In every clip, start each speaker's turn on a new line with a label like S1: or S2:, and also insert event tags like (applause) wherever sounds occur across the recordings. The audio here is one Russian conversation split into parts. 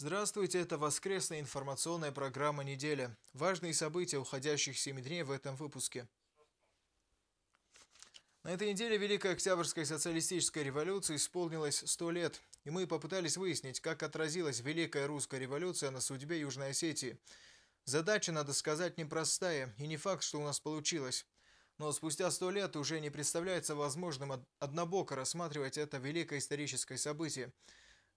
S1: Здравствуйте, это воскресная информационная программа «Неделя». Важные события уходящих 7 дней в этом выпуске. На этой неделе Великой Октябрьской социалистической революции исполнилось 100 лет, и мы попытались выяснить, как отразилась Великая Русская революция на судьбе Южной Осетии. Задача, надо сказать, непростая, и не факт, что у нас получилось. Но спустя сто лет уже не представляется возможным однобоко рассматривать это великое историческое событие.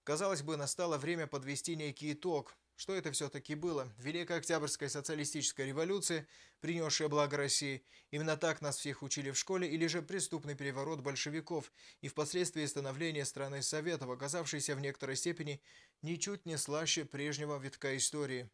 S1: Казалось бы, настало время подвести некий итог. Что это все-таки было? Великая Октябрьская социалистическая революция, принесшая благо России. Именно так нас всех учили в школе, или же преступный переворот большевиков и впоследствии становление страны Советов, оказавшейся в некоторой степени ничуть не слаще прежнего витка истории.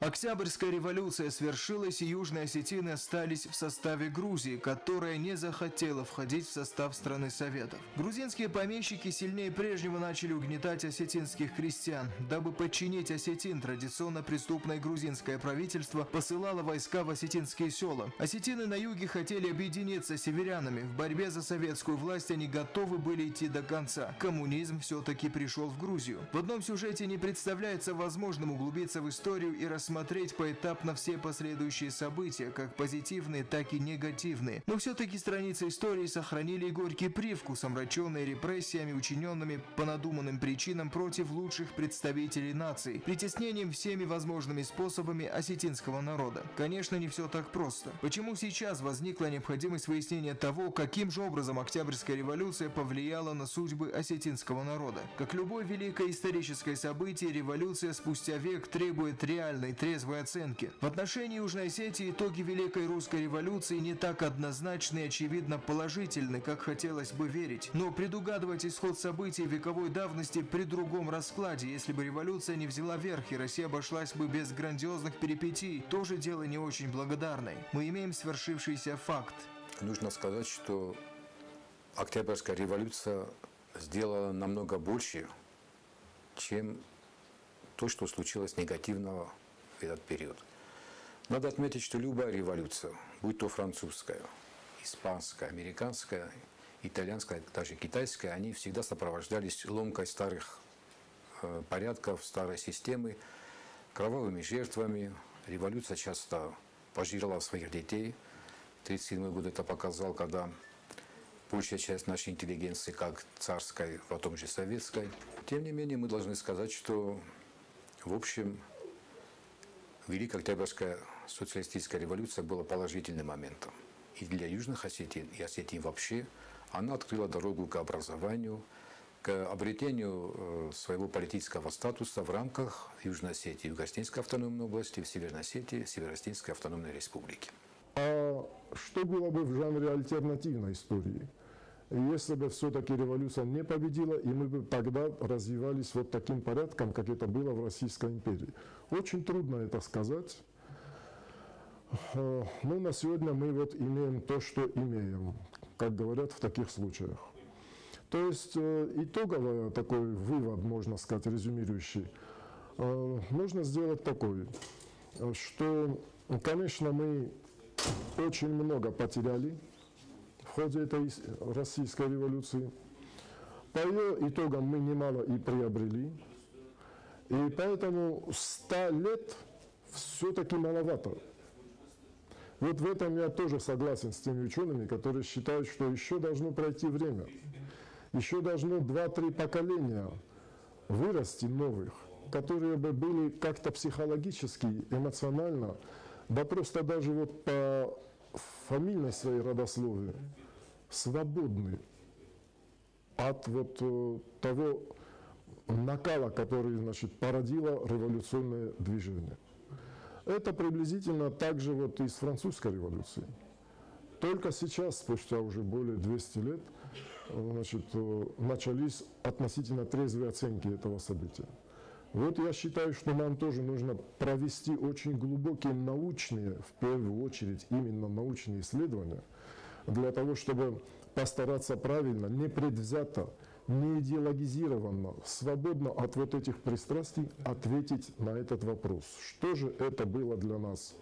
S1: Октябрьская революция свершилась, и южные осетины остались в составе Грузии, которая не захотела входить в состав страны Советов. Грузинские помещики сильнее прежнего начали угнетать осетинских крестьян. Дабы подчинить осетин, традиционно преступное грузинское правительство посылало войска в осетинские села. Осетины на юге хотели объединиться с северянами. В борьбе за советскую власть они готовы были идти до конца. Коммунизм все-таки пришел в Грузию. В одном сюжете не представляется возможным углубиться в историю и рассмотреть рассмотреть поэтапно все последующие события, как позитивные, так и негативные. Но все-таки страницы истории сохранили горький привкус, омраченные репрессиями, учиненными по надуманным причинам против лучших представителей нации, притеснением всеми возможными способами осетинского народа. Конечно, не все так просто. Почему сейчас возникла необходимость выяснения того, каким же образом Октябрьская революция повлияла на судьбы осетинского народа? Как любое великое историческое событие, революция спустя век требует реальной трезвой оценки. В отношении Южной Осетии итоги Великой Русской революции не так однозначны и очевидно положительны, как хотелось бы верить. Но предугадывать исход событий вековой давности при другом раскладе, если бы революция не взяла верх и Россия обошлась бы без грандиозных перипетий, тоже дело не очень благодарное. Мы имеем свершившийся факт.
S2: Нужно сказать, что Октябрьская революция сделала намного больше, чем то, что случилось негативного этот период. Надо отметить, что любая революция, будь то французская, испанская, американская, итальянская, даже китайская, они всегда сопровождались ломкой старых э, порядков, старой системы, кровавыми жертвами. Революция часто пожирала своих детей. 1937 год это показал, когда большая часть нашей интеллигенции, как царской, потом же советской. Тем не менее, мы должны сказать, что, в общем, Великая Октябрьская социалистическая революция была положительным моментом. И для южных осетин, и осетин вообще, она открыла дорогу к образованию, к обретению э, своего политического статуса в рамках Южной Осетии, Юго-Осетинской автономной области, в Северной Осетии, Северо-Осетинской автономной республики.
S3: А что было бы в жанре альтернативной истории? Если бы все-таки революция не победила, и мы бы тогда развивались вот таким порядком, как это было в Российской империи. Очень трудно это сказать. Э, ну, на сегодня мы вот имеем то, что имеем, как говорят в таких случаях. То есть э, итоговый такой вывод, можно сказать, резюмирующий, э, можно сделать такой, что, конечно, мы очень много потеряли, в ходе этой российской революции. По ее итогам мы немало и приобрели. И поэтому 100 лет все-таки маловато. Вот в этом я тоже согласен с теми учеными, которые считают, что еще должно пройти время. Еще должно 2-3 поколения вырасти новых, которые бы были как-то психологически, эмоционально, да просто даже вот по фамильной своей родословии свободны от вот э, того накала, который значит, породило революционное движение. Это приблизительно так же вот и с французской революцией. Только сейчас, спустя уже более 200 лет, значит, э, начались относительно трезвые оценки этого события. Вот я считаю, что нам тоже нужно провести очень глубокие научные, в первую очередь именно научные исследования, для того, чтобы постараться правильно, непредвзято, не идеологизированно, свободно от вот этих пристрастий ответить на этот вопрос. Что же это было для нас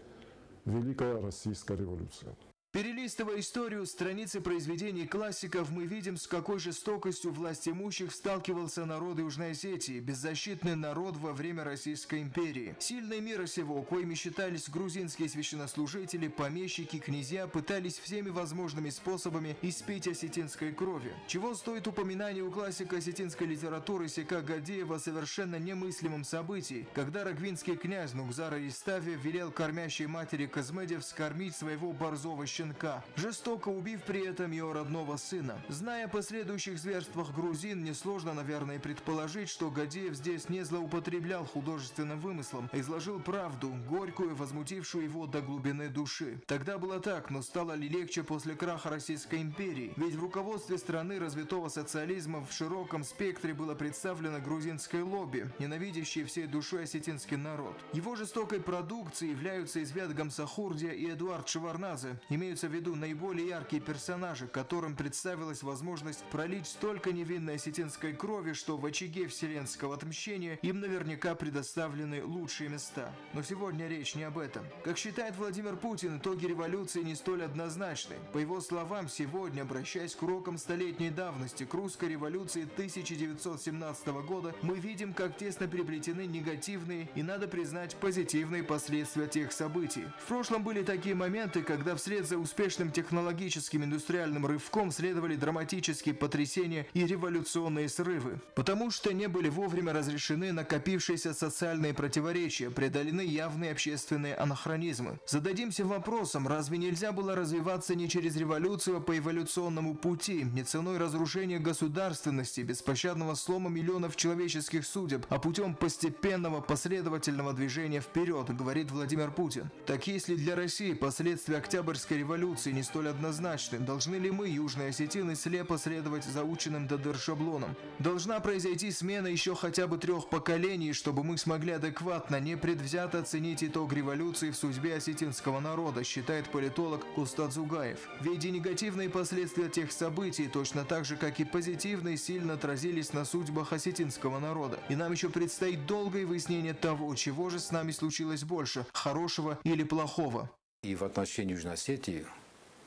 S3: Великая Российская революция?
S1: Перелистывая историю страницы произведений классиков, мы видим, с какой жестокостью власть имущих сталкивался народ Южной Осетии, беззащитный народ во время Российской империи. Сильные мира сего, коими считались грузинские священнослужители, помещики, князья, пытались всеми возможными способами испить осетинской крови. Чего стоит упоминание у классика осетинской литературы Сека Гадеева о совершенно немыслимом событии, когда рагвинский князь Нукзара Истави велел кормящей матери Казмеде вскормить своего борзого щенка щенка, жестоко убив при этом ее родного сына. Зная о последующих зверствах грузин, несложно, наверное, предположить, что Гадеев здесь не злоупотреблял художественным вымыслом, а изложил правду, горькую, возмутившую его до глубины души. Тогда было так, но стало ли легче после краха Российской империи? Ведь в руководстве страны развитого социализма в широком спектре было представлено грузинское лобби, ненавидящее всей душой осетинский народ. Его жестокой продукцией являются Извят Гамсахурдия и Эдуард Шеварнадзе, имеют имеются в виду наиболее яркие персонажи, которым представилась возможность пролить столько невинной осетинской крови, что в очаге вселенского отмщения им наверняка предоставлены лучшие места. Но сегодня речь не об этом. Как считает Владимир Путин, итоги революции не столь однозначны. По его словам, сегодня, обращаясь к урокам столетней давности, к русской революции 1917 года, мы видим, как тесно переплетены негативные и, надо признать, позитивные последствия тех событий. В прошлом были такие моменты, когда вслед за успешным технологическим индустриальным рывком следовали драматические потрясения и революционные срывы, потому что не были вовремя разрешены накопившиеся социальные противоречия, преодолены явные общественные анахронизмы. Зададимся вопросом, разве нельзя было развиваться не через революцию, а по эволюционному пути, не ценой разрушения государственности, беспощадного слома миллионов человеческих судеб, а путем постепенного последовательного движения вперед, говорит Владимир Путин. Так если для России последствия Октябрьской революции революции не столь однозначны. Должны ли мы, южные осетины, слепо следовать заученным ДДР шаблонам? Должна произойти смена еще хотя бы трех поколений, чтобы мы смогли адекватно, непредвзято оценить итог революции в судьбе осетинского народа, считает политолог Устат Зугаев. Ведь и негативные последствия тех событий, точно так же, как и позитивные, сильно отразились на судьбах осетинского народа. И нам еще предстоит долгое выяснение того, чего же с нами случилось больше, хорошего или плохого.
S2: И в отношении Южной Осетии,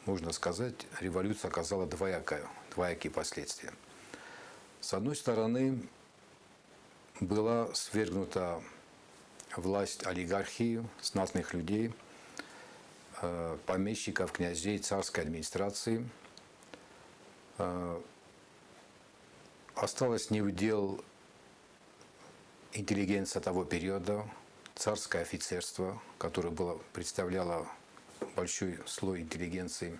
S2: можно сказать, революция оказала двоякое, двоякие последствия. С одной стороны, была свергнута власть олигархии, знатных людей, э, помещиков, князей, царской администрации. Э, осталось не удел интеллигенция того периода, царское офицерство, которое было, представляло большой слой интеллигенции.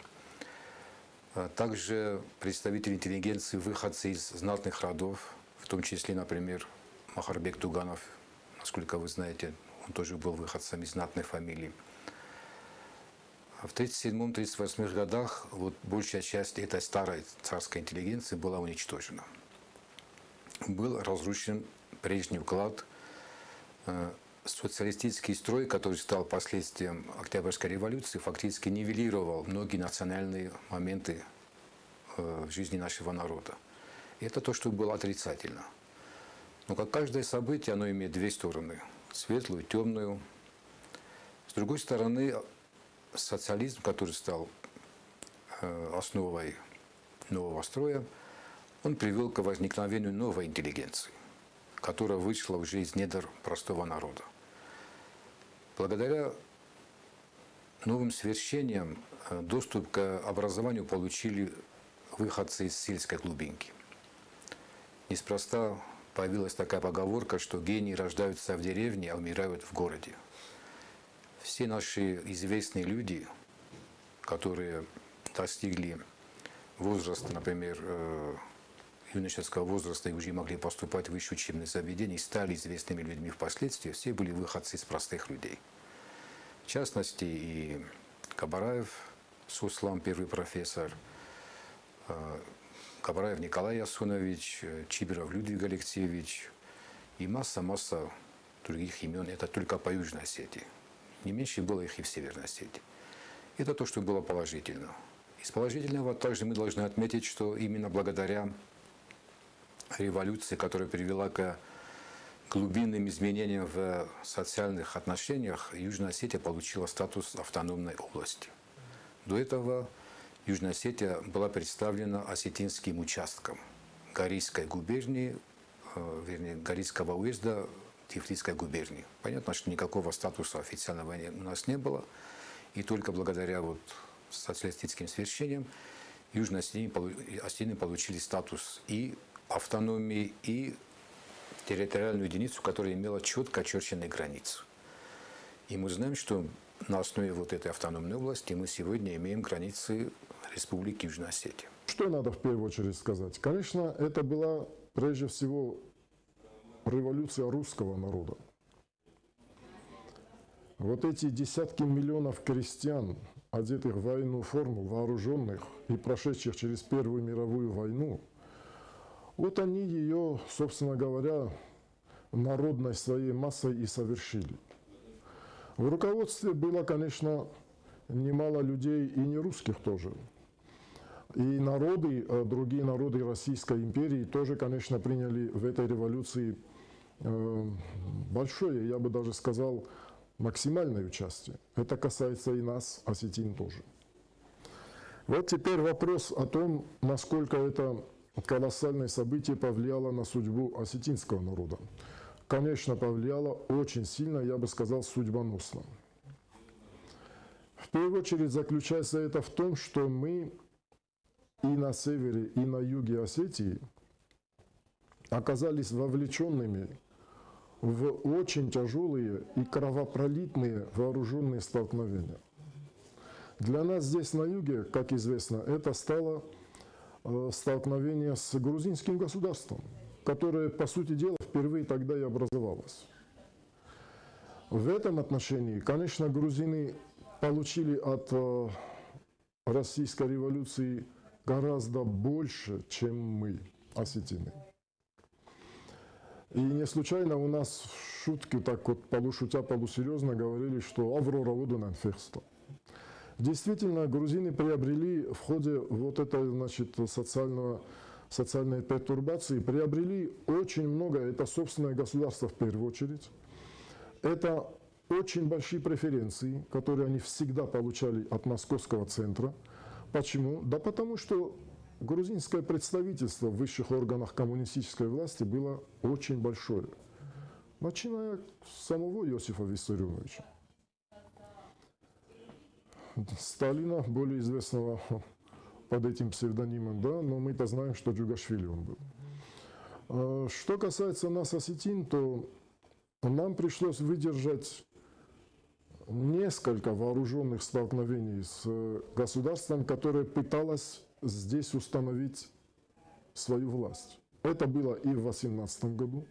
S2: А также представители интеллигенции, выходцы из знатных родов, в том числе, например, Махарбек Туганов, насколько вы знаете, он тоже был выходцем из знатной фамилии. А в 1937-1938 годах вот большая часть этой старой царской интеллигенции была уничтожена. Был разрушен прежний уклад э, социалистический строй, который стал последствием Октябрьской революции, фактически нивелировал многие национальные моменты э, в жизни нашего народа. И это то, что было отрицательно. Но как каждое событие, оно имеет две стороны. Светлую, темную. С другой стороны, социализм, который стал э, основой нового строя, он привел к возникновению новой интеллигенции которая вышла уже из недр простого народа. Благодаря новым свершениям э, доступ к образованию получили выходцы из сельской глубинки. Неспроста появилась такая поговорка, что гении рождаются в деревне, а умирают в городе. Все наши известные люди, которые достигли возраста, например, э, юношеского возраста и уже могли поступать в высшие учебные заведения и стали известными людьми впоследствии, все были выходцы из простых людей. В частности, и Кабараев Суслам, первый профессор, э, Кабараев Николай Ясунович, Чиберов Людвиг Алексеевич и масса-масса других имен. Это только по Южной Осетии. Не меньше было их и в Северной Осетии. Это то, что было положительно. Из положительного также мы должны отметить, что именно благодаря революции, которая привела к глубинным изменениям в социальных отношениях, Южная Осетия получила статус автономной области. До этого Южная Осетия была представлена осетинским участком Горийской губернии, э, вернее, Горийского уезда Тифлисской губернии. Понятно, что никакого статуса официального у нас не было. И только благодаря вот социалистическим свершениям Южные Осетины получили статус и автономии, и территориальную единицу, которая имела четко очерченные границы. И мы знаем, что на основе вот этой автономной области мы сегодня имеем границы Республики Южная Осетия.
S3: Что надо в первую очередь сказать? Конечно, это была прежде всего революция русского народа. Вот эти десятки миллионов крестьян, одетых в военную форму, вооруженных и прошедших через Первую мировую войну, вот они ее, собственно говоря, народной своей массой и совершили. В руководстве было, конечно, немало людей и не русских тоже. И народы, э, другие народы Российской империи тоже, конечно, приняли в этой революции э, большое, я бы даже сказал, максимальное участие. Это касается и нас, осетин тоже. Вот теперь вопрос о том, насколько это колоссальное событие повлияло на судьбу осетинского народа. Конечно, повлияло очень сильно, я бы сказал, судьбоносно. В первую очередь заключается это в том, что мы и на севере, и на юге Осетии оказались вовлеченными в очень тяжелые и кровопролитные вооруженные столкновения. Для нас здесь на юге, как известно, это стало столкновение с грузинским государством, которое, по сути дела, впервые тогда и образовалось. В этом отношении, конечно, грузины получили от э, российской революции гораздо больше, чем мы, осетины. И не случайно у нас в шутке, так вот полушутя, полусерьезно говорили, что «Аврора Удунан Фехсто». Действительно, грузины приобрели в ходе вот этой значит, социального, социальной пертурбации, приобрели очень много, это собственное государство в первую очередь, это очень большие преференции, которые они всегда получали от московского центра – Почему? Да потому что грузинское представительство в высших органах коммунистической власти было очень большое. Начиная с самого Иосифа Виссарионовича. Сталина, более известного под этим псевдонимом, да, но мы-то знаем, что Джугашвили он был. А, что касается нас, осетин, то нам пришлось выдержать несколько вооруженных столкновений с э, государством, которое пыталось здесь установить свою власть. Это было и в 18 году,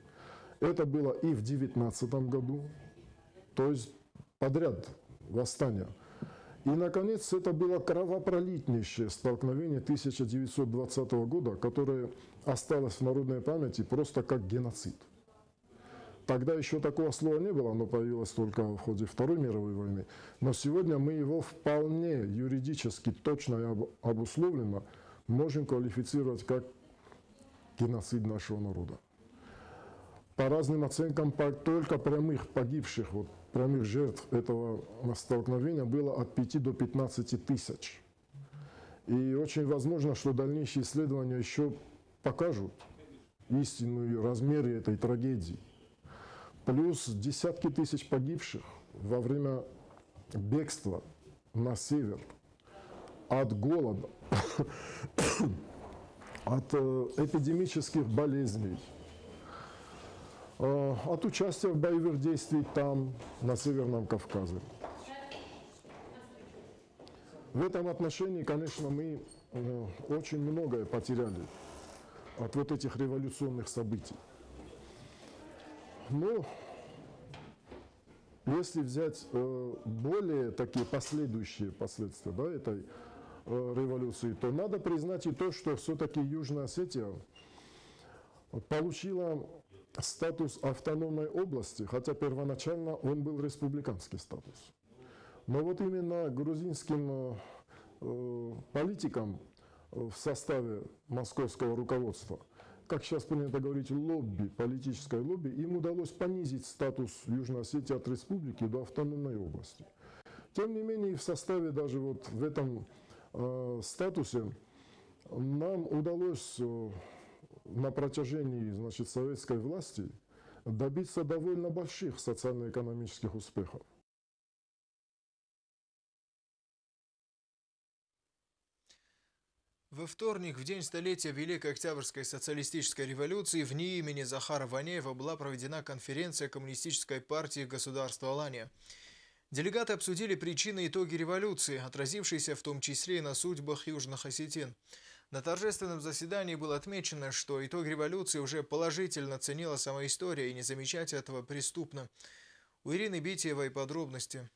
S3: это было и в 19 году, то есть подряд восстания. И, наконец, это было кровопролитнейшее столкновение 1920 года, которое осталось в народной памяти просто как геноцид. Тогда еще такого слова не было, оно появилось только в ходе Второй мировой войны. Но сегодня мы его вполне юридически точно и обусловленно можем квалифицировать как геноцид нашего народа. По разным оценкам, только прямых погибших, вот, прямых жертв этого столкновения было от 5 до 15 тысяч. И очень возможно, что дальнейшие исследования еще покажут истинные размеры этой трагедии плюс десятки тысяч погибших во время бегства на север от голода, (coughs) от э, эпидемических болезней, от участия в боевых действиях там, на Северном Кавказе. В этом отношении, конечно, мы э, очень многое потеряли от вот этих революционных событий. Но если взять э, более такие последующие последствия да, этой э, революции, то надо признать и то, что все-таки Южная Осетия получила статус автономной области, хотя первоначально он был республиканский статус. Но вот именно грузинским э, политикам в составе московского руководства – как сейчас принято говорить, лобби, политическое лобби, им удалось понизить статус Южной Осетии от республики до автономной области. Тем не менее, в составе даже вот в этом э, статусе нам удалось э, на протяжении значит, советской власти добиться довольно больших социально-экономических успехов.
S1: Во вторник, в день столетия Великой Октябрьской социалистической революции, в НИИ имени Захара Ванеева была проведена конференция Коммунистической партии государства Алания. Делегаты обсудили причины и итоги революции, отразившиеся в том числе и на судьбах южных осетин. На торжественном заседании было отмечено, что итог революции уже положительно ценила сама история, и не замечать этого преступно. У Ирины Битиевой подробности.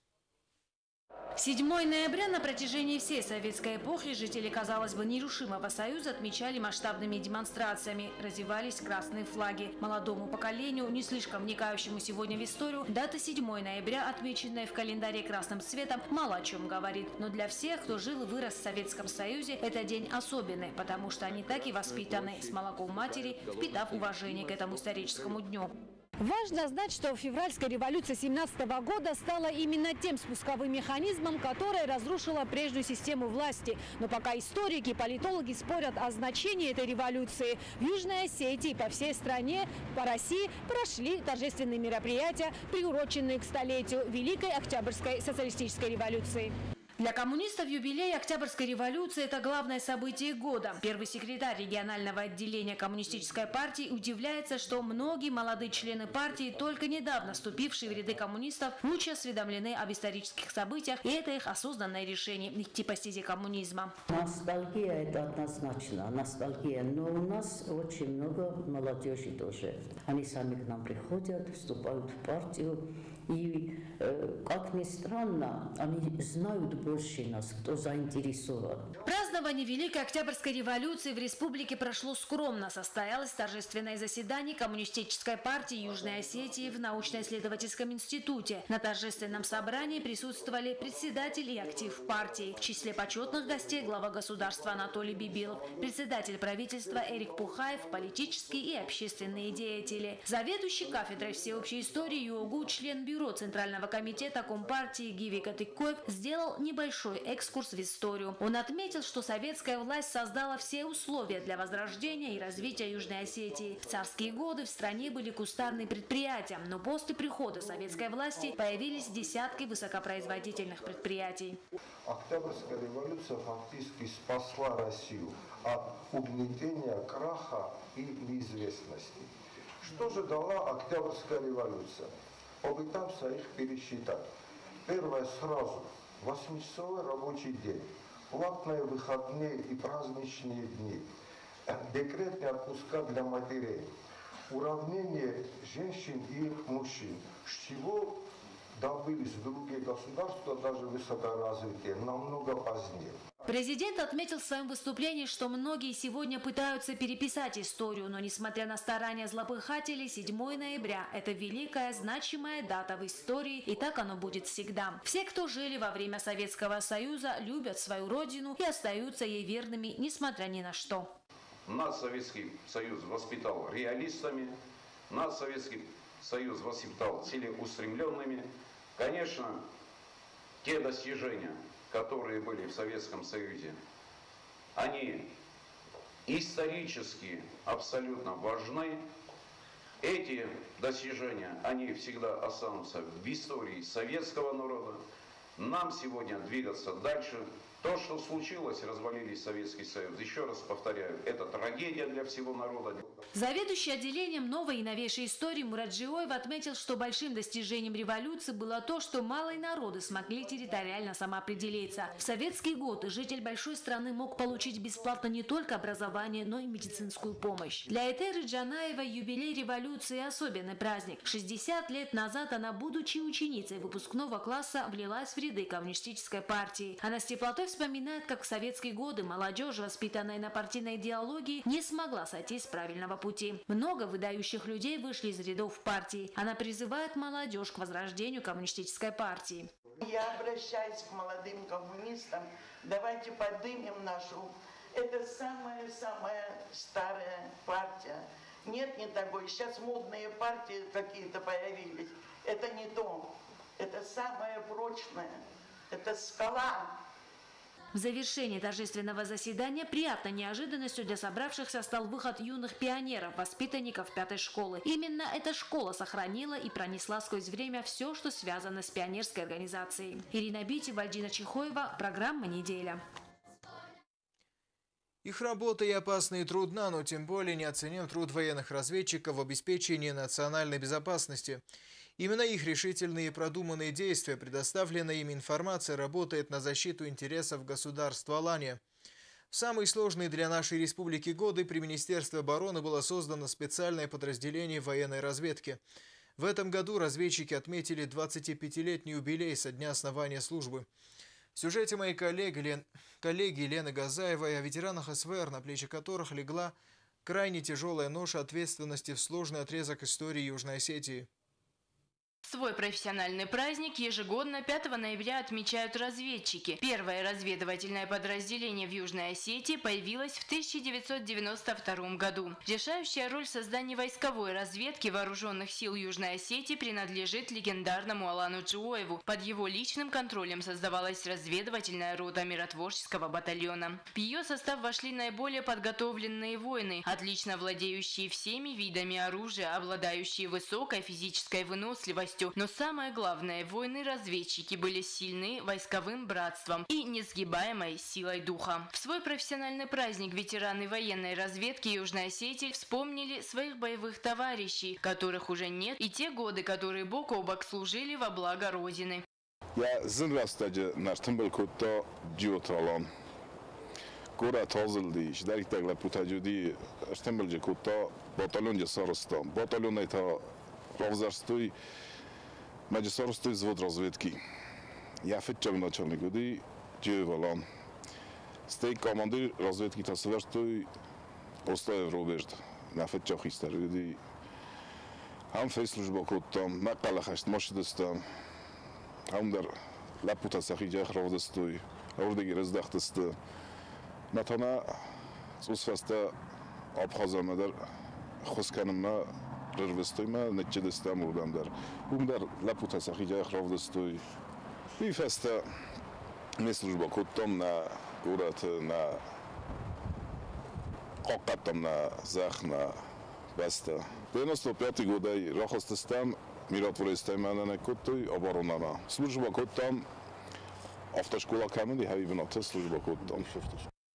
S4: 7 ноября на протяжении всей советской эпохи жители, казалось бы, нерушимого союза отмечали масштабными демонстрациями. Развивались красные флаги. Молодому поколению, не слишком вникающему сегодня в историю, дата 7 ноября, отмеченная в календаре красным цветом, мало о чем говорит. Но для всех, кто жил и вырос в Советском Союзе, это день особенный, потому что они так и воспитаны с молоком матери, впитав уважение к этому историческому дню.
S5: Важно знать, что февральская революция 17 года стала именно тем спусковым механизмом, который разрушила прежнюю систему власти. Но пока историки и политологи спорят о значении этой революции, в Южной Осетии по всей стране, по России прошли торжественные мероприятия, приуроченные к столетию Великой Октябрьской социалистической революции.
S4: Для коммунистов юбилей Октябрьской революции – это главное событие года. Первый секретарь регионального отделения коммунистической партии удивляется, что многие молодые члены партии, только недавно вступившие в ряды коммунистов, лучше осведомлены об исторических событиях, и это их осознанное решение идти по стезе коммунизма.
S6: Ностальгия – это однозначно, ностальгия. Но у нас очень много молодежи тоже. Они сами к нам приходят, вступают в партию. И, как ни странно, они знают больше нас, кто заинтересован.
S4: Празднование Великой Октябрьской революции в республике прошло скромно. Состоялось торжественное заседание Коммунистической партии Южной Осетии в научно-исследовательском институте. На торжественном собрании присутствовали председатель и актив партии. В числе почетных гостей глава государства Анатолий Бибилов, председатель правительства Эрик Пухаев, политические и общественные деятели. Заведующий кафедрой всеобщей истории ЮОГУ, член бюро Центрального комитета Компартии Гиви Катыкоев сделал небольшой экскурс в историю. Он отметил, что советская власть создала все условия для возрождения и развития Южной Осетии. В царские годы в стране были кустарные предприятия, но после прихода советской власти появились десятки высокопроизводительных предприятий.
S7: Октябрьская революция фактически спасла Россию от угнетения, краха и неизвестности. Что же дала Октябрьская революция? Попытался их пересчитать. Первое сразу, 8-часовой рабочий день, платные выходные и праздничные дни, декретные отпуска для матерей, уравнение женщин и мужчин, с чего добылись другие государства, даже высокоразвитые, намного позднее.
S4: Президент отметил в своем выступлении, что многие сегодня пытаются переписать историю, но несмотря на старания злопыхателей, 7 ноября – это великая, значимая дата в истории, и так оно будет всегда. Все, кто жили во время Советского Союза, любят свою родину и остаются ей верными, несмотря ни на что.
S8: Нас Советский Союз воспитал реалистами, нас Советский Союз воспитал целеустремленными. Конечно, те достижения, которые были в Советском Союзе, они исторически абсолютно важны. Эти достижения, они всегда останутся в истории советского народа. Нам сегодня двигаться дальше. То, что случилось, развалились Советский Союз, еще раз повторяю, это трагедия для всего народа.
S4: Заведующий отделением новой и новейшей истории Мураджиоев отметил, что большим достижением революции было то, что малые народы смогли территориально самоопределиться. В советские годы житель большой страны мог получить бесплатно не только образование, но и медицинскую помощь. Для Этеры Джанаевой юбилей революции – особенный праздник. 60 лет назад она, будучи ученицей выпускного класса, влилась в ряды коммунистической партии. Она с теплотой вспоминает, как в советские годы молодежь, воспитанная на партийной идеологии, не смогла сойти с правильного пути. Много выдающих людей вышли из рядов партии. Она призывает молодежь к возрождению коммунистической партии.
S9: Я обращаюсь к молодым коммунистам. Давайте поднимем нашу. Это самая-самая старая партия. Нет не такой. Сейчас модные партии какие-то появились. Это не то. Это самое прочное Это скала.
S4: В завершении торжественного заседания приятной неожиданностью для собравшихся стал выход юных пионеров, воспитанников пятой школы. Именно эта школа сохранила и пронесла сквозь время все, что связано с пионерской организацией. Ирина Бити, Вальдина Чехоева, программа «Неделя».
S1: Их работа и опасна и трудна, но тем более неоценим труд военных разведчиков в обеспечении национальной безопасности. Именно их решительные и продуманные действия, предоставленная им информация работает на защиту интересов государства Алания. В самые сложные для нашей республики годы при Министерстве обороны было создано специальное подразделение военной разведки. В этом году разведчики отметили 25-летний юбилей со дня основания службы. В сюжете моей коллеги, Лен... коллеги Лены Газаевой о ветеранах СВР, на плечи которых легла крайне тяжелая ноша ответственности в сложный отрезок истории Южной Осетии.
S10: Свой профессиональный праздник ежегодно 5 ноября отмечают разведчики. Первое разведывательное подразделение в Южной Осетии появилось в 1992 году. Решающая роль в создании войсковой разведки вооруженных сил Южной Осетии принадлежит легендарному Алану Джуоеву. Под его личным контролем создавалась разведывательная рота миротворческого батальона. В ее состав вошли наиболее подготовленные воины, отлично владеющие всеми видами оружия, обладающие высокой физической выносливостью, властью. Но самое главное, воины-разведчики были сильны войсковым братством и несгибаемой силой духа. В свой профессиональный праздник ветераны военной разведки Южной Осетии вспомнили своих боевых товарищей, которых уже нет, и те годы, которые бок о бок служили во благо Родины.
S11: Я зынрастаджы нарtınbılkutda diyotralon. Gora tozildi, ishdarik tagla putajudi, штембылжы кутта батальон жасарыстан. Батальон айта ровзарстой Magisterstudie взвод разведки. Я фетчав начальник годи Дювалан. Стей командир разведки тасверстой Остоев Роберт. Я фетчав истер годи. Ам фей служба коттам, мақала хашт машидастам. Ам дар лапута сахиҷах равдастой. Равдаги раздахтасты. Матана сусфаста абхазама дар хусканымна Rrvestojma neċċedista murdam dar. Umdar la puta saħiġa jħrovdestoj. I festa nisluġba kuttom na urat na qoqqattom na zaħ na besta. 95 годай рахостастам миротвористайманана куттуй оборонана. Служба куттам автошкола камеди хавивната служба куттам.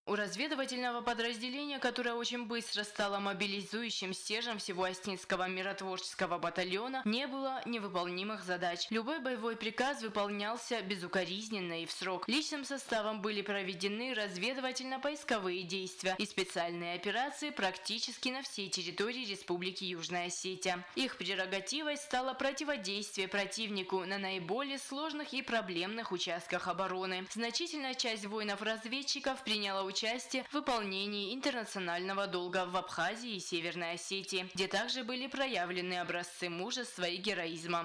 S10: У разведывательного подразделения, которое очень быстро стало мобилизующим стержем всего Остинского миротворческого батальона, не было невыполнимых задач. Любой боевой приказ выполнялся безукоризненно и в срок. Личным составом были проведены разведывательно-поисковые действия и специальные операции практически на всей территории Республики Южная Осетия. Их прерогативой стало противодействие противнику на наиболее сложных и проблемных участках обороны. Значительная часть воинов-разведчиков приняла участие участие в выполнении интернационального долга в Абхазии и Северной Осетии, где также были проявлены образцы мужества и героизма.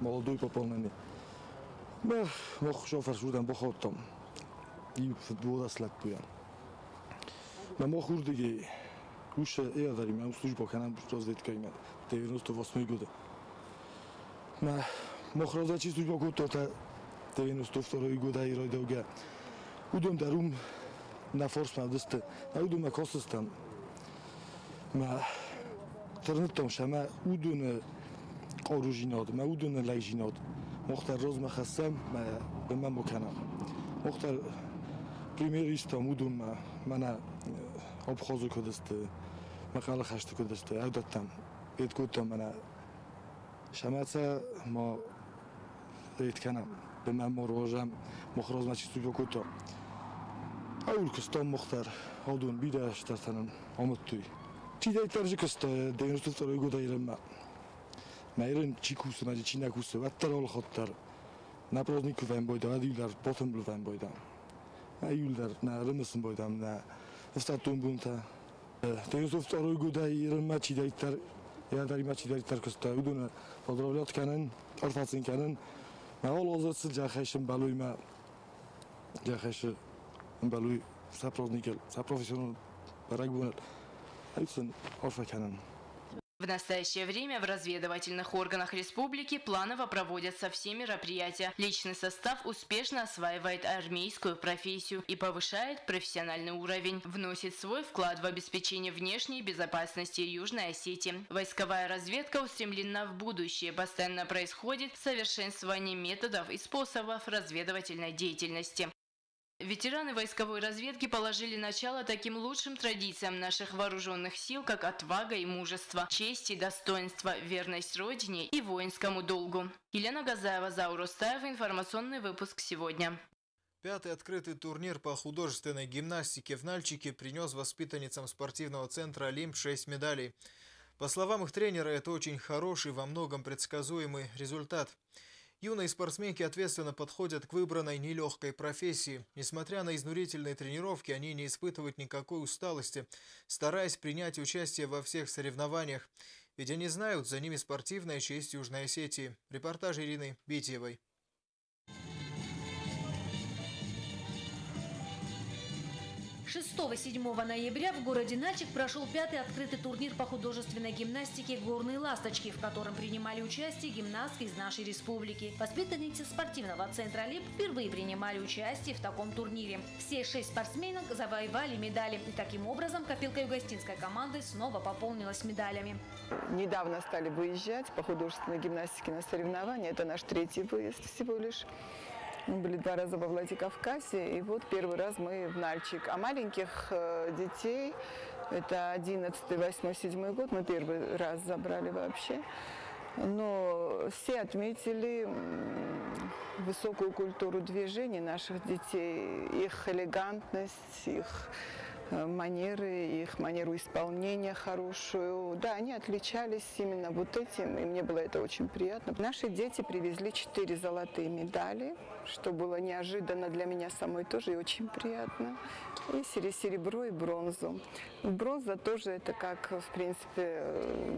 S12: молодой пополнение. Ба, мох шофер шудам бохоттам. И футбола слак буям. Ба мох урдиги Уша я дарим, я служба канам разведка имат 98 года. Ма мохразачи служба гутота 92 года и ройдауга. Удом дарум на форс мавдысты. На удом на косыстан. Ма тырныттам шама удуны оружинод, ма удуны лайжинод. Мохтар роз махассам, ма бема моканам. Мохтар примеристам удум мана обхозу кодысты. мақала хашти кудашта авдаттан эткутта мана шамаца мо эткана биман мо рожам мохроз мачистуга куто аулкистон мухтар одун бидаштатанам омуттуй чидай таржикиста девяносто второй год айрама майрин чикусы мажи чинакусы ваттар олхоттар напрозниковам бойда адюлар потом булвам бойда аюлдар на рымысын бойдам на устатун бунта Тегизов второй года ирим мачида иттар, яна тари мачида иттар коста. Удуна подробляют канен, орфацин канен. Мавол озасы жахашим балуй ма, жахаши балуй сапрозникел, сапрофессионал барак бунат. Айтсын орфа канен.
S10: В настоящее время в разведывательных органах республики планово проводятся все мероприятия. Личный состав успешно осваивает армейскую профессию и повышает профессиональный уровень. Вносит свой вклад в обеспечение внешней безопасности Южной Осетии. Войсковая разведка устремлена в будущее. Постоянно происходит совершенствование методов и способов разведывательной деятельности. Ветераны войсковой разведки положили начало таким лучшим традициям наших вооруженных сил, как отвага и мужество, честь и достоинство, верность Родине и воинскому долгу. Елена Газаева, Заур Устаев, информационный выпуск сегодня.
S1: Пятый открытый турнир по художественной гимнастике в Нальчике принес воспитанницам спортивного центра «Олимп» 6 медалей. По словам их тренера, это очень хороший, во многом предсказуемый результат – Юные спортсменки ответственно подходят к выбранной нелегкой профессии. Несмотря на изнурительные тренировки, они не испытывают никакой усталости, стараясь принять участие во всех соревнованиях. Ведь они знают, за ними спортивная честь Южной Осетии. Репортаж Ирины Битьевой.
S4: 6-7 ноября в городе Нальчик прошел пятый открытый турнир по художественной гимнастике «Горные ласточки», в котором принимали участие гимнастки из нашей республики. Воспитанницы спортивного центра «Лип» впервые принимали участие в таком турнире. Все шесть спортсменок завоевали медали. И таким образом копилка югостинской команды снова пополнилась медалями.
S13: Недавно стали выезжать по художественной гимнастике на соревнования. Это наш третий выезд всего лишь. Мы были два раза во Владикавказе, и вот первый раз мы в Нальчик. А маленьких э, детей, это 11, 8, 7 год, мы первый раз забрали вообще. Но все отметили высокую культуру движения наших детей, их элегантность, их манеры, их манеру исполнения хорошую. Да, они отличались именно вот этим, и мне было это очень приятно. Наши дети привезли четыре золотые медали, что было неожиданно для меня самой тоже и очень приятно. И серебро и бронзу. Бронза тоже это как, в принципе, э,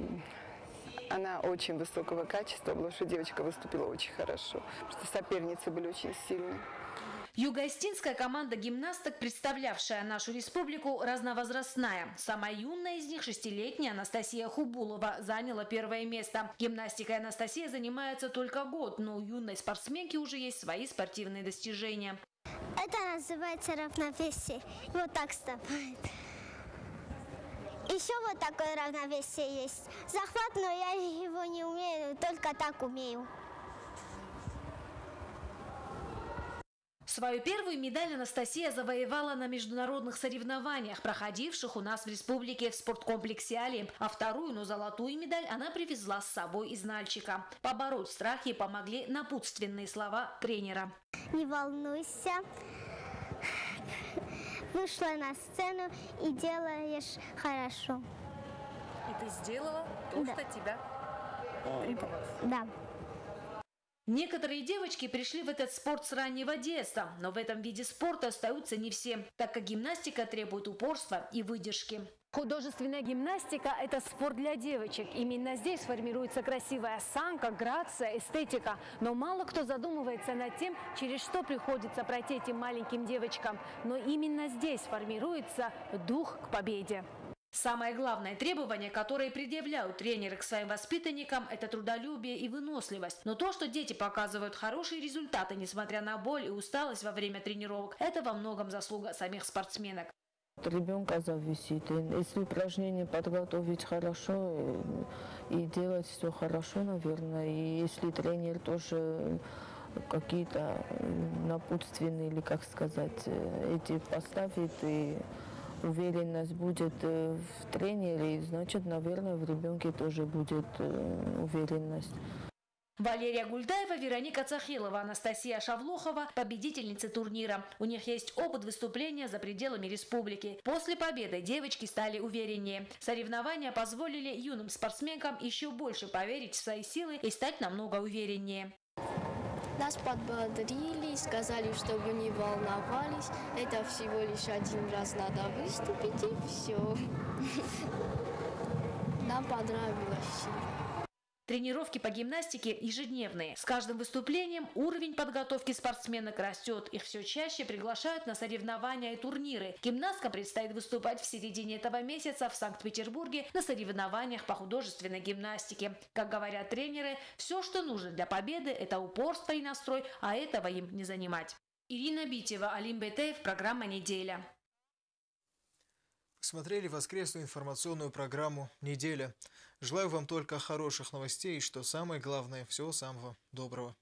S13: она очень высокого качества, потому что девочка выступила очень хорошо. Потому что соперницы были очень сильные.
S4: Юго-Остинская команда гимнасток, представлявшая нашу республику, разновозрастная. Самая юная из них, шестилетняя Анастасия Хубулова, заняла первое место. Гимнастикой Анастасия занимается только год, но у юной спортсменки уже есть свои спортивные достижения.
S14: Это называется равновесие. Вот так стопает. Еще вот такое равновесие есть. Захват, но я его не умею, только так умею.
S4: Свою первую медаль Анастасия завоевала на международных соревнованиях, проходивших у нас в республике в спорткомплексе «Олимп», а вторую, но золотую медаль она привезла с собой из Нальчика. Побороть страхи помогли напутственные слова тренера.
S14: Не волнуйся, вышла на сцену и делаешь хорошо.
S4: И ты сделала то, да. что тебя?
S14: Да.
S4: Некоторые девочки пришли в этот спорт с раннего детства, но в этом виде спорта остаются не все, так как гимнастика требует упорства и выдержки.
S5: Художественная гимнастика – это спорт для девочек. Именно здесь формируется красивая осанка, грация, эстетика. Но мало кто задумывается над тем, через что приходится пройти этим маленьким девочкам. Но именно здесь формируется дух к победе.
S4: Самое главное требование, которое предъявляют тренеры к своим воспитанникам, это трудолюбие и выносливость. Но то, что дети показывают хорошие результаты, несмотря на боль и усталость во время тренировок, это во многом заслуга самих спортсменок.
S15: От ребенка зависит. Если упражнение подготовить хорошо и, и делать все хорошо, наверное, и если тренер тоже какие-то напутственные, или как сказать, эти поставит и уверенность будет э, в тренере, значит, наверное, в ребенке тоже будет э, уверенность.
S4: Валерия Гульдаева, Вероника Цахилова, Анастасия Шавлухова – победительницы турнира. У них есть опыт выступления за пределами республики. После победы девочки стали увереннее. Соревнования позволили юным спортсменкам еще больше поверить в свои силы и стать намного увереннее.
S16: Нас подбодрили, сказали, чтобы не волновались. Это всего лишь один раз надо выступить и все. (laughs) Нам понравилось.
S4: Тренировки по гимнастике ежедневные. С каждым выступлением уровень подготовки спортсменок растет. Их все чаще приглашают на соревнования и турниры. Гимнасткам предстоит выступать в середине этого месяца в Санкт-Петербурге на соревнованиях по художественной гимнастике. Как говорят тренеры, все, что нужно для победы, это упорство и настрой, а этого им не занимать. Ирина Битева, Алим Бетеев, программа «Неделя».
S1: Смотрели воскресную информационную программу «Неделя». Желаю вам только хороших новостей и, что самое главное, всего самого доброго.